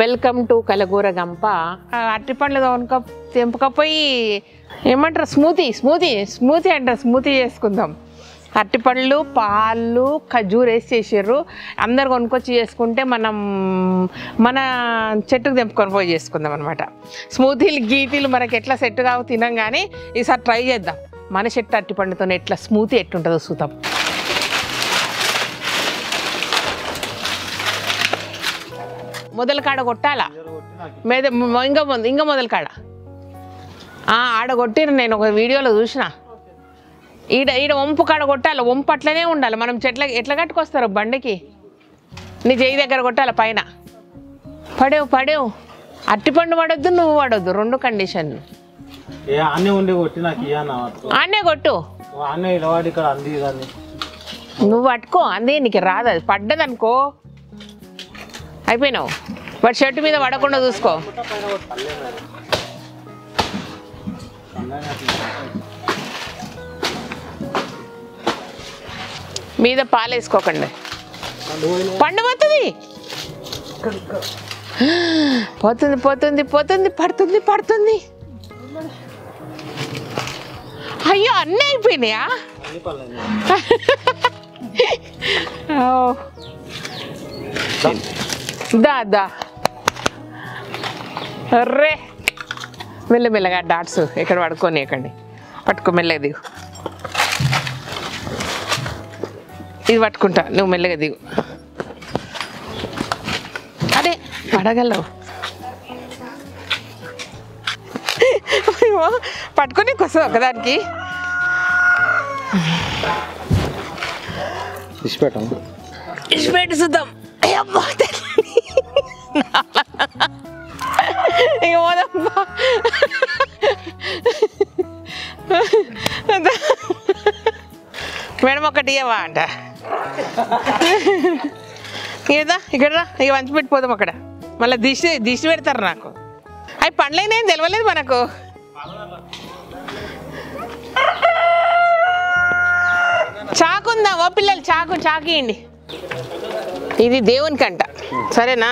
Welcome to కలగూర గంప అరటిపండ్లు తోనుక తెంపకపోయి ఏమంటారు? స్మూతీ స్మూతీ స్మూతీ అంటారు. స్మూతీ చేసుకుందాం. అరటిపళ్ళు పాలు ఖజూర్ వేసి చేసారు అందరు కొనుక్కొచ్చి చేసుకుంటే మనం మన చెట్టుకు తెంపుకొని పోయి చేసుకుందాం అనమాట స్మూతీలు గీతీలు మనకి ఎట్లా సెట్ కావు తినం కానీ ఈసారి ట్రై చేద్దాం. మన చెట్టు అరటిపండుతో ఎట్లా స్మూతీ ఎట్లుంటుందో చూద్దాం. మొదల కాడ కొట్టాలా? మీద ఇంకా ఇంకా మొదల కాడ. ఆ, ఆడ కొట్టిన నేను ఒక వీడియోలో చూసిన. ఈడ ఈడ వంపు కాడ కొట్టాలి? వంపు అట్లనే ఉండాలి. మనం చెట్ల ఎట్లా కట్టుకొస్తారు బండికి? నీ చెయ్యి దగ్గర కొట్టాలి పైన? పడేవు పడేవు. అట్టిపండు పడొద్దు నువ్వు పడొద్దు. రెండు కండిషన్ అన్నీ కొట్టి నువ్వు పట్టుకో అందే నీకు రాదు. అది పడ్డదనుకో. అయిపోయినావు. వాడి షర్ట్ మీద పడకుండా చూసుకో. మీద పాలు వేసుకోకండి. పండు పోతుంది. పోతుంది పోతుంది పోతుంది పడుతుంది పడుతుంది. అయ్యో అన్నీ అయిపోయినాయా? ఓ. దా దా అర్రే మెల్లమెల్లగా డాట్స్ ఇక్కడ పడుకొని ఎక్కండి. పట్టుకో మెల్లగా దిగు. ఇది పట్టుకుంటా నువ్వు మెల్లగా దిగు. అదే పడగలవు. పట్టుకొని వస్తుంది ఒకదానికి. ఇచ్చిపెట్టాం ఇష్టపెట్టి చూద్దాం తల్లి. ఇంక పోదమ్మా మేడం ఒకటి ఇవ్వవా అంట ఏదా ఇక్కడ రా ఇక వంచి పెట్టిపోదాం అక్కడ మళ్ళీ దిష్టి దిష్టి పెడతారు నాకు అవి పండ్లైనా తెలియలేదు మనకు చాకుందా ఓ పిల్లలు చాకు చాకియండి ఇది దేవునికి అంట సరేనా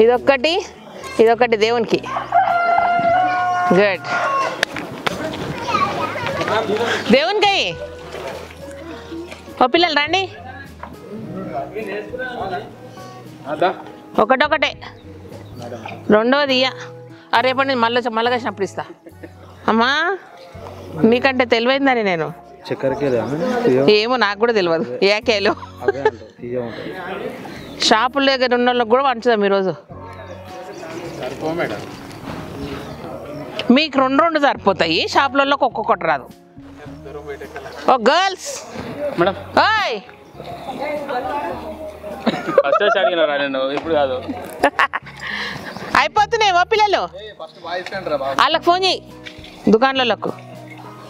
ఇదొక్కటి ఇదొక్కటి దేవునికి. గుడ్ దేవునికి? ఓ పిల్లలు రండి. ఒకటొకటే. రెండవది ఇయ్య. రేపటి నుంచి మళ్ళీ మళ్ళీ వచ్చినప్పుడు ఇస్తా. అమ్మా మీకంటే తెలివైందని నేను. ఏమో. నాకు కూడా తెలియదు తీయ ఉంటాయి షాపుల దగ్గర ఉన్న వాళ్ళకి కూడా పంచుదాం ఈరోజు. మీకు రెండు రెండు సరిపోతాయి. షాపులలో ఒక్కొక్కటి రాదు. ఓ గర్ల్స్. ఓయ్. అయిపోతున్నాయి ఓ పిల్లలు? వాళ్ళకి ఫోన్ చేయి. దుకాణాలకు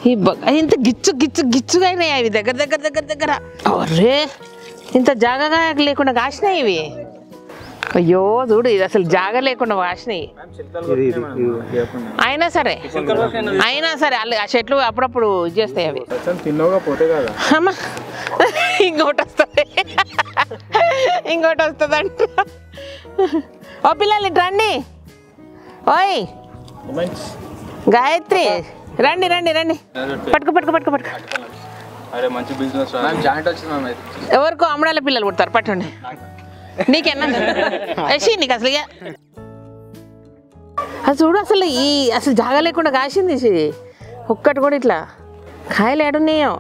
ఇంత గిచ్చు గిచ్చు గిచ్చుగా అయినాయి అవి దగ్గర దగ్గర దగ్గర దగ్గర. అరే ఇంత జాగగా లేకుండా కాసినాయి ఇవి? అయ్యో చూడు ఇది అసలు జాగ లేకుండా చెప్పండి అయినా సరే అయినా సరే వాళ్ళు ఆ చెట్లు అప్పుడప్పుడు చేస్తాయి అవి. ఇంకోటి వస్తుంది. ఇంకోటి వస్తుంది అంట ఓ పిల్లలు రండి. ఓయ్ గాయత్రి రండి రండి రండి. పట్టుకు పట్టుకు పట్టుకు పట్టుకు. అరే మంచి బిజినెస్ జాయింట్ వచ్చింది మ్యామ్ అయితే. ఎవరికో అమ్మడాల పిల్లలు పుడతారు పట్టండి. నీకెన్నా యశి నీకు అసలు అది చూడు అసలు ఈ అసలు జాగా లేకుండా కాసింది ఇది. ఒక్కటి కూడా ఇట్లా కాయలు ఏడున్నాయో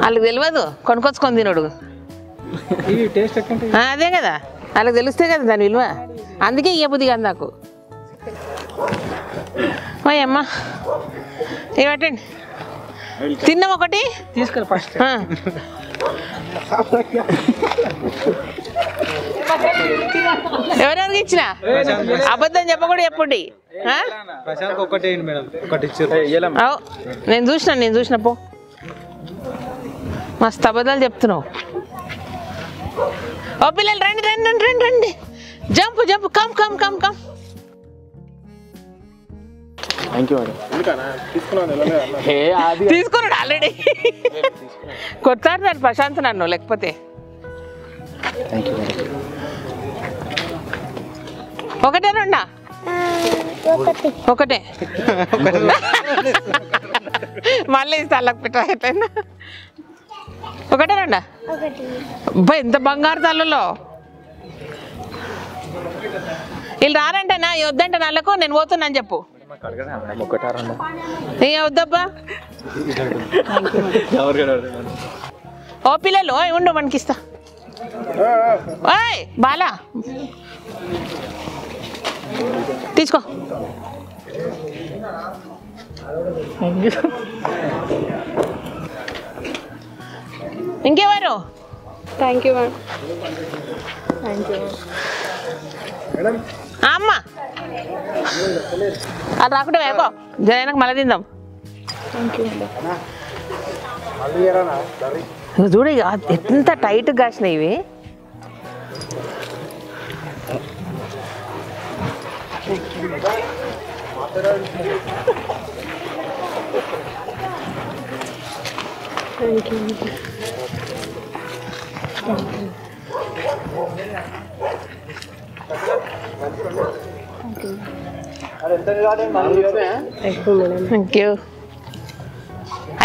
వాళ్ళకి తెలియదు కొనుక్కొచ్చుకొని తినడు. అదే కదా. వాళ్ళకి తెలిస్తే కదా దాని విలువ. అందుకే ఇయ్యబుద్ధి కాదు నాకు. ఓయ్ అమ్మా ఏమటండి తిన్నాం ఒకటి? తీసుకెళ్ళి ఫస్ట్. ఎవరెవరికి ఇచ్చిన? అబద్ధం చెప్పకూడదు చెప్పండి. అవు నేను చూసిన నేను చూసిన పో. మస్తు అబద్ధాలు చెప్తున్నావు. ఓ పిల్లలు రండి రండి రండి రండి రండి. Jump jump. Come come come come. తీసుకున్నాడు ఆల్రెడీ కొత్త దాన్ని ప్రశాంత్ నన్ను లేకపోతే. ఒకటే రెండా? ఒకటే. మళ్ళీ తలకు పెట్ట ఎట్లయినా? ఒకటే రెండా? అబ్బా ఎంత బంగారు తల్లలో. వీళ్ళు రారంటేనా? ఈ వద్దంటే నల్లకు నేను పోతున్నాను చెప్పు. ఏ వద్దబ్బా. ఓ పిల్లలు ఓయ్ ఉండు మనకి ఇస్తా ఓయ్ బాలా. తీసుకో. ఇంకెవరు? Thank you ma'am thank you ఆ, అమ్మ. అది రాకుంటే వేకో జరైనాక మళ్ళీ తిందాం. నువ్వు చూడు ఎంత టైట్ కాసినాయి ఇవి. థ్యాంక్ యూ థ్యాంక్ యూ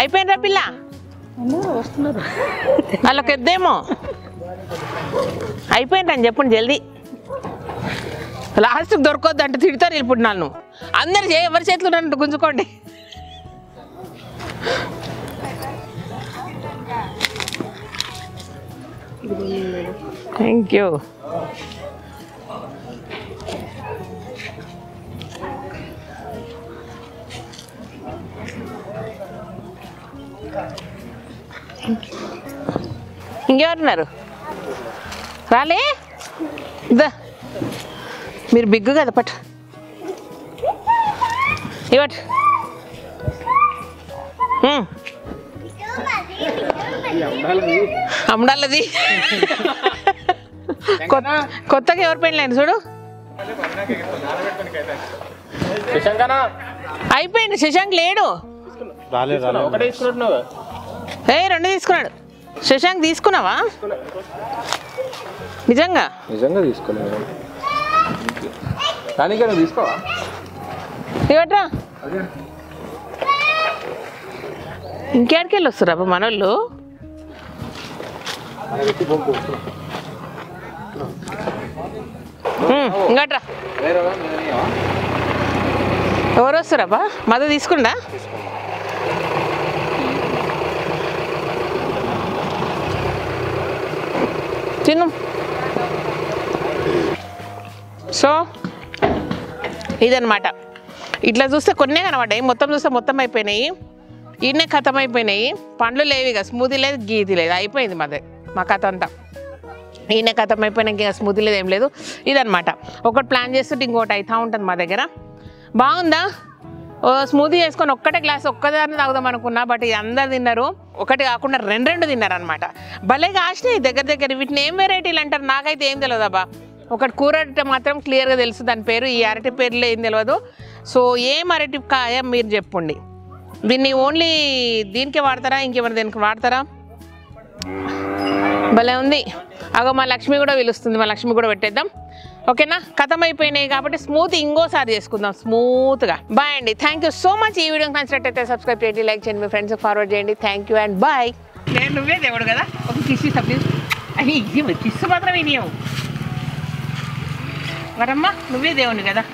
అయిపోయిందా పిల్ల? వస్తున్నారు వాళ్ళకి ఎద్దేమో అయిపోయిందని చెప్పండి జల్దీ. లాస్ట్కి దొరకొద్దు అంటే తిడతారు ఇప్పుడు నన్ను అందరు ఎవరి చేతులు నన్ను గుంజుకోండి. థ్యాంక్ యూ ఇంకెవరున్నారు? రాలే? ఇదా మీరు బిగ్గు కదా పట్టు. ఇవ్వట్ అమ్మడాలది కొత్త- కొత్తగా ఎవరు పెళ్ళైంది చూడు? అయిపోయింది శశాంక్ లేడు. ఏ రెండు తీసుకున్నాడు. శశాంక్ తీసుకున్నావా? నిజంగా? నిజంగా తీసుకోలేదు. మేడం దానికే నువ్వు తీసుకోవా? ఇవట్రా ఇంకేడికి వెళ్ళి వస్తారు అబ్బా మనోళ్ళు? ఇంకట్రా ఎవరు వస్తారబ్బా? మద తీసుకుండా తిను. సో ఇదనమాట ఇట్లా చూస్తే కొన్నే కనబడ్డాయి. మొత్తం చూస్తే మొత్తం అయిపోయినాయి. ఈయనే కథం అయిపోయినాయి పండ్లు లేవు ఇక. స్మూతీ లేదు గీతి లేదు. అయిపోయింది మాది. మా కథ అంతా ఈయన కథం అయిపోయినాక ఇంకా లేదు ఏం లేదు. ఇదనమాట ఒకటి ప్లాన్ చేస్తుంటే ఇంకోటి అవుతూ ఉంటుంది మా దగ్గర. బాగుందా? ఓ స్మూదీ చేసుకొని ఒక్కటే గ్లాస్ ఒక్కదాన్ని తాగుదాం అనుకున్నా బట్ ఇది అందరు తిన్నారు. ఒకటి కాకుండా రెండు రెండు తిన్నారు అనమాట భలే కాసినాయి దగ్గర దగ్గర. వీటిని ఏం వెరైటీలు అంటారు? నాకైతే ఏం తెలియదు అబ్బా. ఒకటి కూర మాత్రం క్లియర్గా తెలుసు దాని పేరు. ఈ అరటి పేర్లు ఏం తెలియదు సో ఏం అరటి కాయ మీరు చెప్పండి. దీన్ని ఓన్లీ దీనికే వాడతారా? ఇంకేమైనా దీనికి వాడతారా? భలే ఉంది. అగో మా లక్ష్మి కూడా పిలుస్తుంది. మా లక్ష్మి కూడా పెట్టేద్దాం. ఓకేనా? కథం అయిపోయినాయి కాబట్టి స్మూత్ ఇంకోసారి చేసుకుందాం. స్మూత్గా బాయ్ అండి. థ్యాంక్ యూ సో మచ్ ఈ వీడియోకి నచ్చినట్టయితే సబ్స్క్రైబ్ చేయండి లైక్ చేయండి మీ ఫ్రెండ్స్కి ఫార్వర్డ్ చేయండి. థ్యాంక్ యూ అండ్ బాయ్ నేను నువ్వే దేవుడు కదా? ఒక కిస్ ప్లీజ్ అని కిస్ మాత్రం వినియవు మరమ్మా నువ్వే దేవుని కదా?